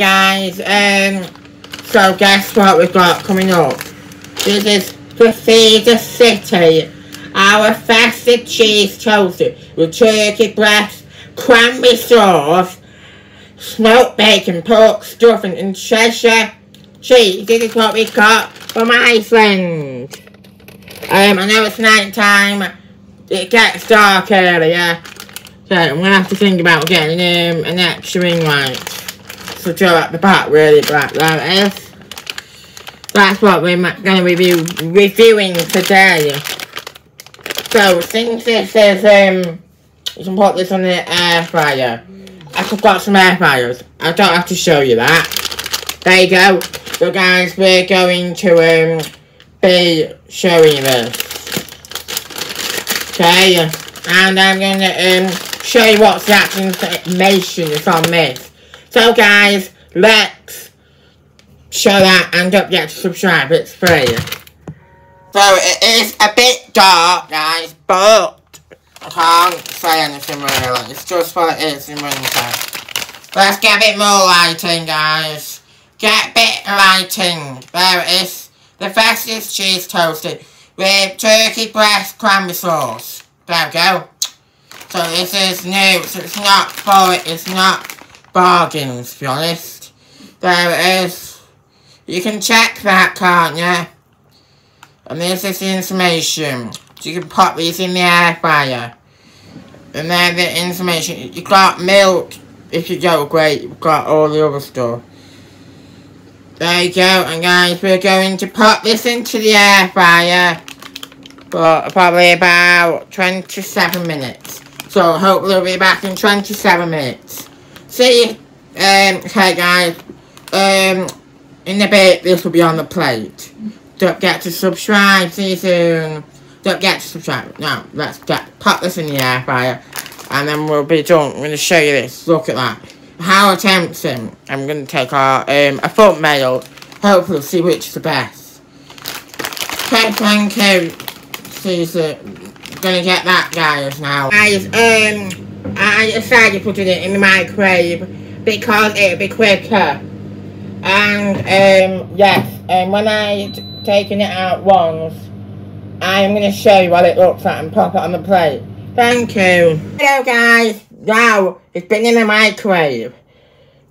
guys, um, so guess what we've got coming up? This is Cathedral City. Our festive cheese toastie with turkey breast, cranberry sauce, smoked bacon, pork stuffing and Cheshire cheese. This is what we got from Iceland. Um, I know it's night time. It gets dark earlier. So I'm gonna have to think about getting um, an extra ring light. So show at the back really black that is. That's what we're gonna review reviewing today. So since this is um you can put this on the air fryer. I have got some air fryers. I don't have to show you that. There you go. So guys, we're going to um be showing this. Okay, and I'm gonna um show you what's the information is on this. So guys, let's show that and don't forget to subscribe, it's free. So it is a bit dark guys, but I can't say anything really, it's just what it is in winter. Let's get a bit more lighting guys. Get a bit lighting. There it is. The fastest cheese toastie with turkey breast cranberry sauce. There we go. So this is new, so it's not for it, it's not bargains to be honest. There it is. You can check that, can't you? And this is the information. So you can pop these in the air fryer. And then the information. You got milk if you go great, you've got all the other stuff. There you go, and guys, we're going to pop this into the air fryer for probably about 27 minutes. So hopefully we'll be back in 27 minutes. See um, okay guys, um, in a bit this will be on the plate. Don't forget to subscribe, see you soon. Don't forget to subscribe. Now, let's get, pop this in the air fryer, and then we'll be done. I'm going to show you this, look at that how tempting. I'm going to take our, um, a thumbnail. Hopefully see which is the best. Okay, thank you. See you Gonna get that, guys, now. Guys, um, I decided putting it in the microwave because it'll be quicker. And, um, yes, and when I taken it out once, I'm going to show you what it looks like and pop it on the plate. Thank you. Hello, guys. Now, it's been in the microwave.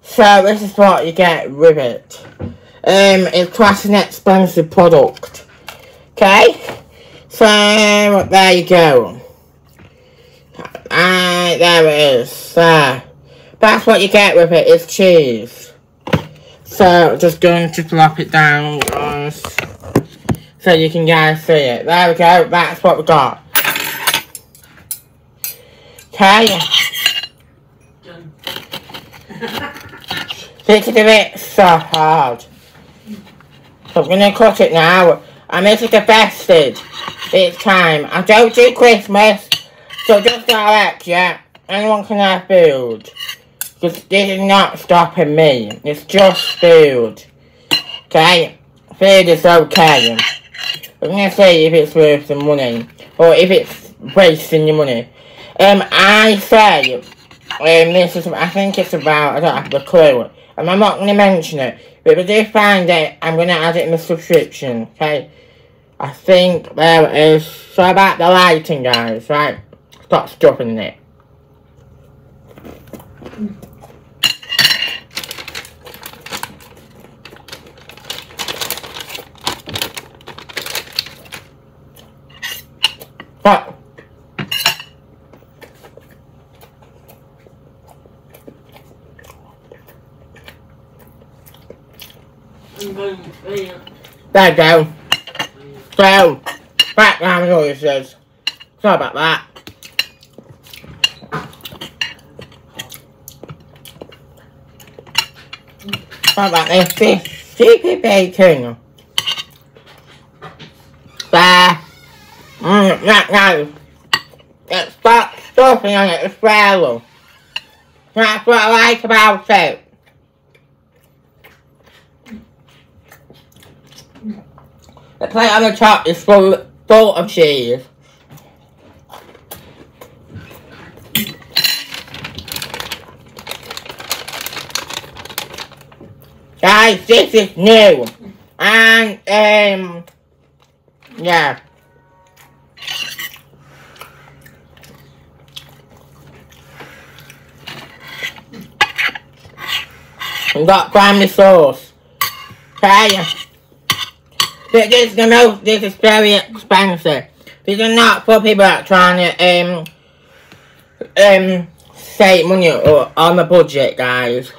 So, this is what you get with it. Um, it's quite an expensive product. Okay? So, there you go. Ah, there it is. There. That's what you get with it, it's cheese. So, just going to flop it down, guys. So you can guys see it. There we go, that's what we got. Okay. This is a bit so hard. So I'm gonna cut it now. I made it festive. It's time. I don't do Christmas. So just direct, yeah. Anyone can have food. Because this is not stopping me. It's just food. Okay? Food is okay. I'm gonna see if it's worth the money. Or if it's wasting your money. Um, I say, um, this is, I think it's about, I don't have the clue. And I'm not going to mention it. But if I do find it, I'm going to add it in the subscription, okay? I think there is. So about the lighting, guys, right? Stop stuffing it. But There you go. So, background noises. Sorry about that. Sorry about this. This stupid bacon. There. Mmm, that no. It's stuffing on it as well. That's what I like about it. The plate on the top is full, full of cheese. This is new. And, um, yeah. We got cranberry sauce. Okay. This is the most, this is very expensive. These are not for people that are trying to, um, um, save money or on a budget, guys.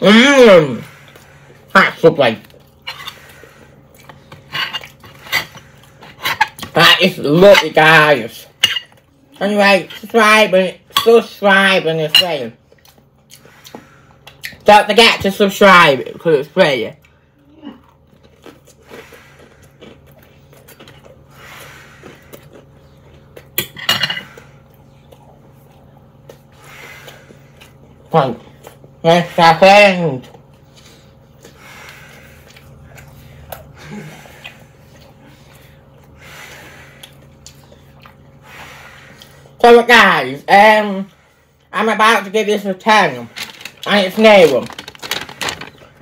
Mmm. That's lovely. That is lovely, guys. Anyway, subscribe and subscribe and it's free. Don't forget to subscribe because it's free. Yes, second. So guys, um, I'm about to give this a 10, and it's new.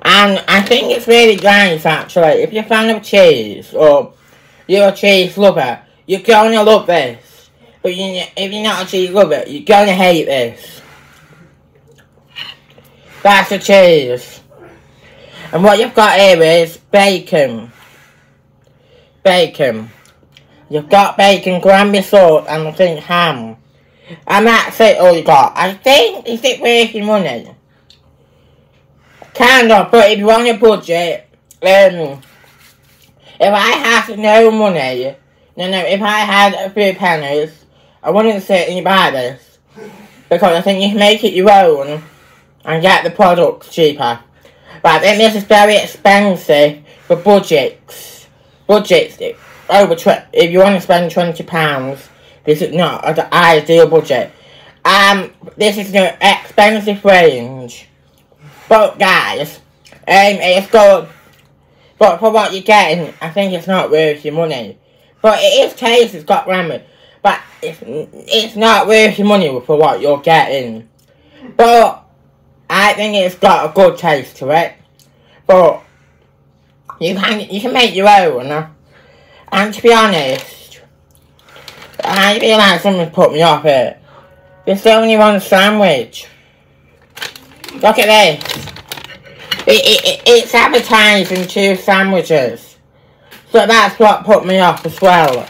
And I think it's really nice actually, if you're a fan of cheese, or you're a cheese lover, you're gonna love this. But you, if you're not a cheese lover, you're gonna hate this. That's the cheese. And what you've got here is bacon. Bacon. You've got bacon, cranberry sauce, and I think ham. And that's it all you got. I think, is it wasting money? Kind of, but if you want a budget, um, if I had no money, no, no, if I had a few pennies, I wouldn't certainly buy this. Because I think you can make it your own and get the products cheaper. But I think this is very expensive for budgets. Budgets, over if you want to spend £20, this is not an ideal budget. Um, this is an expensive range. But guys, um, it's good. But for what you're getting, I think it's not worth your money. But it is tasty, it's got ramen. But it's, it's not worth your money for what you're getting. But I think it's got a good taste to it. But you can you can make your own. And to be honest, I feel like someone's put me off it. There's only one sandwich. Look at this. It, it, it, it's advertising two sandwiches. So that's what put me off as well.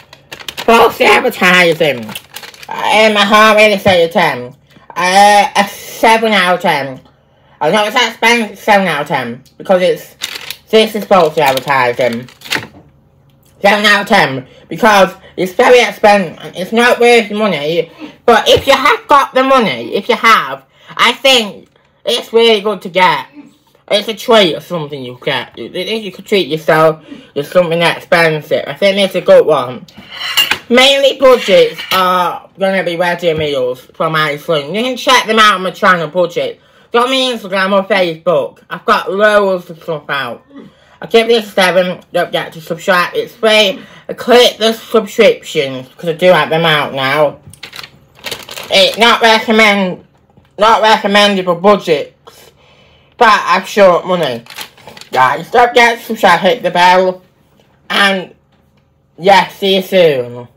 False advertising. Um, I can't really say a 10. Uh, a 7 out of 10. Oh, I know it's expensive 7 out of 10 because it's this is false advertising. 7 out of 10 because it's very expensive it's not worth money but if you have got the money, if you have, I think it's really good to get. It's a treat or something you get. If you could treat yourself with something expensive, I think it's a good one. Mainly budgets are going to be ready meals from Iceland. You can check them out on my channel budget. Go on Instagram or Facebook. I've got loads of stuff out. I give this a 7. Don't forget to subscribe. It's free. I click the subscriptions because I do have them out now. It's not recommend, not recommendable budgets. But I've short money. Guys, don't forget to subscribe, hit the bell. And, yeah, see you soon.